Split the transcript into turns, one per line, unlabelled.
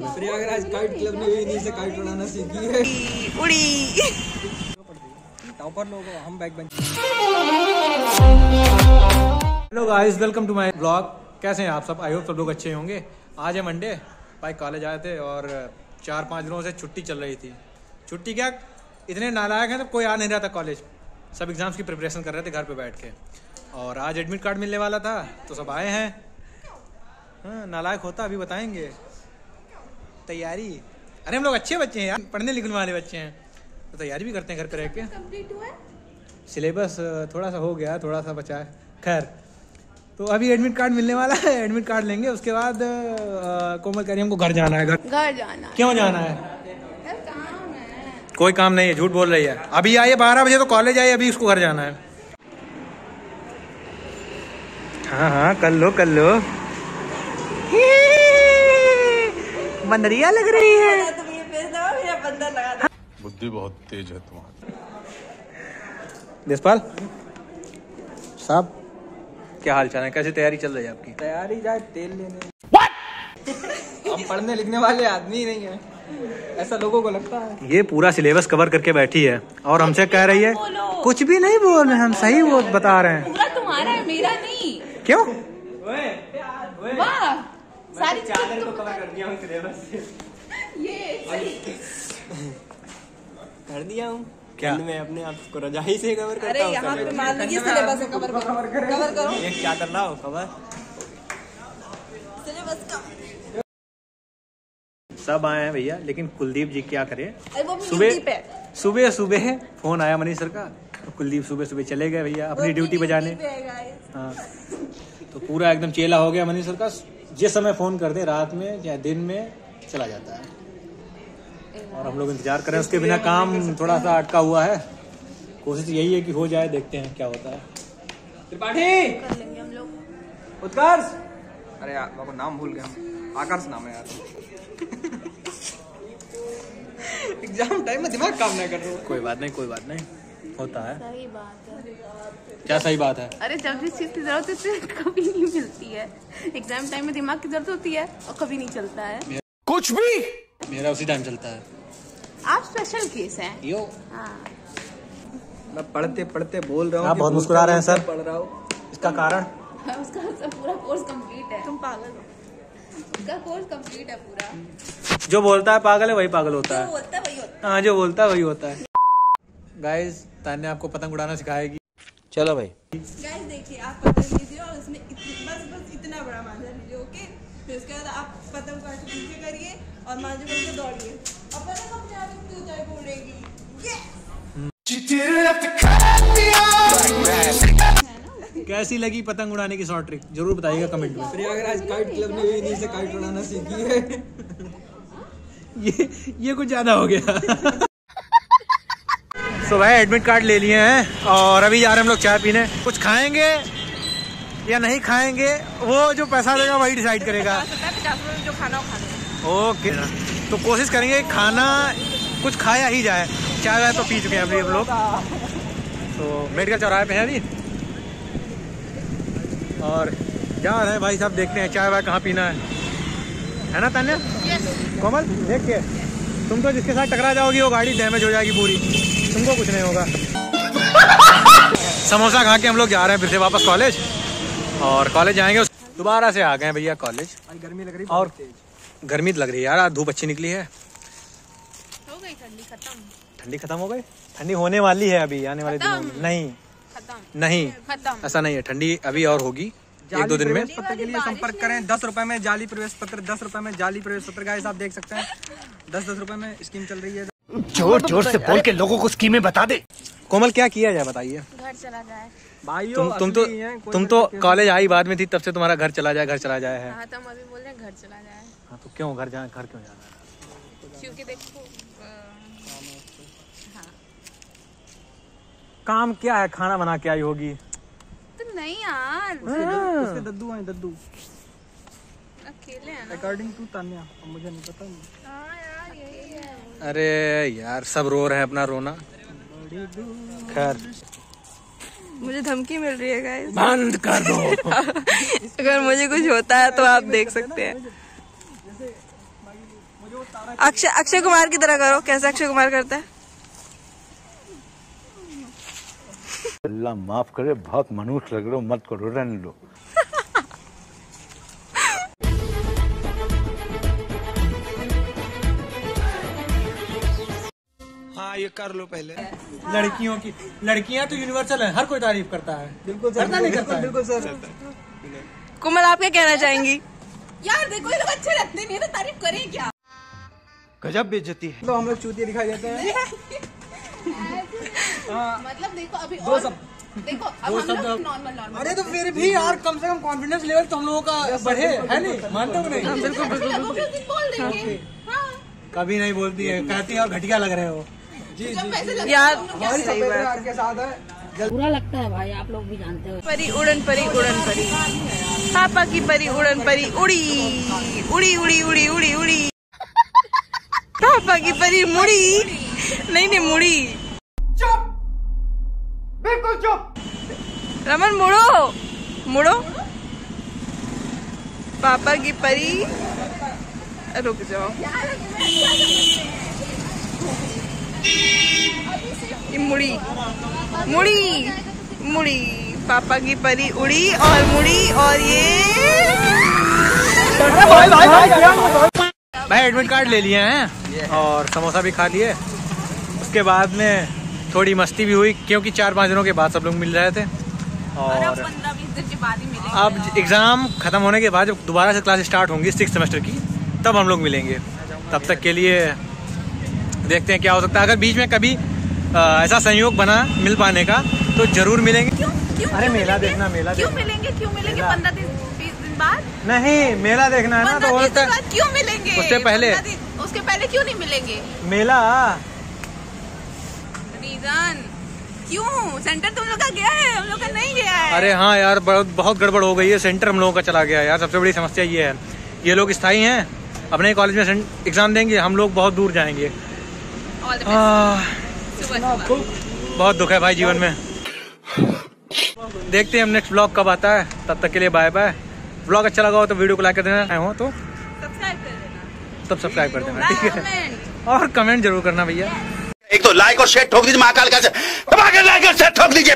Prayagraj kite club ने भी इन्हीं से काइट उड़ाना सीखी है।
उड़ी।
टॉपर लोग हम back bench
hello guys welcome to my blog कैसे हैं आप सब? आई होप सब लोग अच्छे होंगे। आज है मंडे भाई कॉलेज आए थे और चार पाँच दिनों से छुट्टी चल रही थी। छुट्टी क्या? इतने नालायक हैं तो कोई आ नहीं रहा था कॉलेज सब एग्ज़ाम्स की प्रिपरेशन कर रहे थे घर पे बैठ के। और आज एडमिट कार्ड मिलने वाला था तो सब आए हैं। हाँ नालायक होता अभी बताएँगे। तैयारी। अरे हम लोग अच्छे बच्चे हैं यार पढ़ने लिखने वाले बच्चे हैं। तो तैयारी भी करते हैं घर पे रह के। सिलेबस थोड़ा सा हो गया थोड़ा सा बचा है। खैर तो अभी एडमिट कार्ड मिलने वाला है एडमिट कार्ड लेंगे। उसके बाद कोमल कह रही हमको घर जाना है घर।
घर जाना
क्यों जाना है?
काम है।
कोई काम नहीं है झूठ बोल रही है। अभी आइए बारह बजे तो कॉलेज आइए अभी उसको घर जाना है। हाँ हाँ कर लो कर लो। बंदरिया लग रही है।
बुद्धि बहुत तेज है तुम्हारी।
देशपाल? साहब। क्या हाल चाल है? कैसी तैयारी चल रही है आपकी?
तैयारी जाए तेल लेने। हम पढ़ने लिखने वाले आदमी नहीं है। ऐसा लोगों को लगता है।
ये पूरा सिलेबस कवर करके बैठी है और हमसे कह रही है कुछ भी नहीं बोल रहे हम सही वो बता रहे हैं।
पूरा तुम्हारा है मेरा नहीं।
क्यों?
सारी चीज़ें तुम
कवर कर दिया हूँ सिलेबस से।
ये
कर दिया हूँ।
क्या?
मैं अपने आप को रजाई से कवर करता हूँ
यहाँ पे मान लीजिए सिलेबस कवर करो। कवर करो।
कर रहा हो कवर
सिलेबस का।
सब आए हैं भैया लेकिन कुलदीप जी क्या करें? सुबह सुबह सुबह फ़ोन आया मनीष सर का तो कुलदीप सुबह सुबह चले गए भैया अपनी ड्यूटी बजाने।
है।
हाँ। तो पूरा एकदम चेला हो गया मनीष सर का। जिस समय फ़ोन करते रात में या दिन में चला जाता है। और हम लोग इंतज़ार करें उसके बिना काम थोड़ा सा अटका हुआ है। कोशिश यही है कि हो जाए देखते हैं क्या होता है।
त्रिपाठी!
कर लेंगे
उत्कर्ष! अरे यार बाबू नाम भूल गया आकर्ष नाम है यार। एग्ज़ाम टाइम में दिमाग काम नहीं कर रहा।
कोई बात नहीं कोई बात नहीं। होता है।
सही बात है।
क्या सही बात है?
अरे जब जिस चीज़ की ज़रूरत होती है कभी नहीं मिलती है। एग्ज़ाम टाइम में दिमाग की ज़रूरत होती है और कभी नहीं चलता है।
कुछ भी!
मेरा उसी टाइम चलता है।
आप स्पेशल केस हैं।
यो।
हाँ।
मैं पढ़ते पढ़ते बोल रहा हूँ
आप बहुत मुस्कुरा रहे हैं सर।
पढ़ रहा हूँ।
इसका कारण?
उसका पूरा कोर्स कंप्लीट है। तुम पागल हो। उसका कोर्स कंप्लीट है पूरा।
जो बोलता है पागल है वही पागल होता
जो
है
बोलता है वही होता
हाँ जो बोलता है वही होता है। गाइस तान्या आपको पतंग उड़ाना सिखाएगी। चलो भाई।
गाइस देखिए आप पतंग लीजिए और उसमें इतनी बस बस इतना बड़ा मांझा लीजिए ओके फिर उसके बाद आप पतंग को ऐसे पीछे करिए और मांझे को ऐसे दौड़िए और पतंग अपने आप ही ऊंचाई को? उड़ेगी
कैसी लगी पतंग उड़ाने की शॉर्ट ट्रिक ज़रूर बताइएगा कमेंट में।
प्रयागराज काइट क्लब ने भी इन्हीं से काइट उड़ाना सीखी है।
ये ये कुछ ज़्यादा हो गया। सो भाई एडमिट कार्ड ले लिए हैं और अभी जा रहे हैं हम लोग चाय पीने। कुछ खाएँगे या नहीं खाएँगे वो जो पैसा देगा वही डिसाइड करेगा।
जो खाना खाना
ओके तो कोशिश करेंगे खाना कुछ खाया ही जाए। चाय वाय तो पी चुके हैं अभी हम लोग। तो मेडिकल चौराहे पे हैं अभी। और जा रहे हैं भाई साहब देखते हैं चाय वाय कहाँ पीना है। है ना तान्या? कोमल देख के। तुम तो जिसके साथ टकरा जाओगी वो गाड़ी डैमेज हो जाएगी पूरी। तुमको कुछ नहीं होगा। समोसा खा के हम लोग जा रहे हैं फिर से वापस कॉलेज। और कॉलेज जाएँगे दोबारा से आ गए भैया कॉलेज।
गर्मी लग रही
और गर्मी लग रही है यार धूप अच्छी निकली है।
हो गई ठंडी खत्म।
ठंडी खत्म हो गई? ठंडी होने वाली है अभी आने वाले दिनों में। नहीं।
खत्म।
नहीं।
खत्म।
ऐसा नहीं है ठंडी अभी और होगी। एक दो दिन में।
पत्र के लिए संपर्क करें। दस रुपए में जाली प्रवेश पत्र दस रुपए में जाली प्रवेश पत्र। का आप देख सकते हैं। दस दस रुपए में स्कीम चल रही है।
ज़ोर ज़ोर से बोल के लोगों को स्कीमें बता दे।
कोमल क्या किया जाए बताइए।
घर चला जाए।
भाई
तुम तुम तो तुम तो कॉलेज आई बाद में थी तब से तुम्हारा घर चला जाए घर चला जाए है।
हाँ तो हम अभी बोल रहे हैं घर चला जाए।
हाँ तो क्यों घर जाए घर क्यों जाना? है
क्योंकि देखो हाँ।
काम क्या है खाना बना के आई होगी?
तो नहीं यार।
उसके दद्दू हैं दद्दू।
अकेले हैं ना।
अकॉर्डिंग टू तान्या मुझे नहीं पता।
हाँ है।
अरे यार सब रो रहे हैं अपना रोना। खैर।
मुझे धमकी मिल रही है गाइस
बंद कर दो।
अगर मुझे कुछ होता है तो आप देख सकते हैं।
अक्षय अक्षय कुमार की तरह करो। कैसे अक्षय कुमार करता है?
अल्लाह माफ़ करे बहुत मनुष्य लग रहे हो मत करो रहने लो
ये कर लो पहले।
लड़कियों की। लड़कियाँ तो यूनिवर्सल है हर कोई तारीफ़ करता है।
बिल्कुल
करता नहीं करता
बिल्कुल सर।
कोमल आप क्या कहना चाहेंगी?
यार देखो ये लोग अच्छे लगते नहीं है तो तारीफ़ करें क्या?
गजब बेइज्जती है।
तो हम लोग चूतिया दिखाई देते हैं।
मतलब देखो अभी
दो
और
सब।
देखो अब हम लोग नॉर्मल नॉर्मल
अरे तो फिर भी यार कम से कम कॉन्फिडेंस लेवल तो हम लोगों का बढ़े है नहीं? मानते हो नहीं?
बिल्कुल बिल्कुल बोल देंगे। हाँ।
कभी नहीं बोलती है कहती है और घटिया लग रहे हो।
जब पैसे
यार
हमारी
सही बात
यार साथ है।
बुरा लगता है भाई आप लोग भी जानते हो।
परी उड़न परी उड़न परी। पापा की परी उड़न परी उड़ी। उड़ी उड़ी उड़ी उड़ी उड़ी। पापा की परी मुड़ी। नहीं नहीं मुड़ी। चुप! बिल्कुल चुप! रमन मुड़ो। मुड़ो। पापा की परी। रुक जाओ। ये मुड़ी। मुड़ी। मुड़ी। पापा की परी उड़ी और मुड़ी और ये
भाई एडमिट कार्ड ले लिए हैं और समोसा भी खा लिए। उसके बाद में थोड़ी मस्ती भी हुई क्योंकि चार पाँच दिनों के बाद सब लोग मिल रहे थे। और
पंद्रह बीस दिन के बाद ही मिलेंगे
अब एग्ज़ाम ख़त्म होने के बाद जब दोबारा से क्लास स्टार्ट होंगी सिक्स सेमेस्टर की तब हम लोग मिलेंगे। तब तक के लिए देखते हैं क्या हो सकता है। अगर बीच में कभी अ, ऐसा संयोग बना मिल पाने का तो ज़रूर मिलेंगे।
क्यों क्यों
अरे
क्यों
मेला
मिलेंगे?
देखना मेला
क्यों मिलेंगे क्यों मिलेंगे? पंद्रह दिन बीस दिन बाद?
नहीं मेला देखना है ना तो हो
क्यों मिलेंगे?
उससे पहले।
उसके पहले क्यों नहीं मिलेंगे?
मेला।
रीजन। क्यों? सेंटर तुम लोग का गया है हम लोग का नहीं गया है।
अरे हाँ यार बहुत बहुत गड़बड़ हो गई है सेंटर हम लोगों का चला गया है यार सबसे बड़ी समस्या ये है। ये लोग स्थायी हैं अपने कॉलेज में एग्ज़ाम देंगे हम लोग बहुत दूर जाएँगे। बहुत दुख है भाई जीवन में। देखते हैं हम नेक्स्ट ब्लॉग कब आता है। तब तक के लिए बाय बाय ब्लॉग अच्छा लगा हो तो वीडियो को लाइक कर देना। आए हो तो?
सब्सक्राइब कर देना।
तब सब्सक्राइब कर देना ठीक है? और कमेंट ज़रूर करना भैया।
एक तो लाइक और शेयर ठोक दीजिए महाकाल का से। दबा के लाइक और शेयर ठोक दीजिए।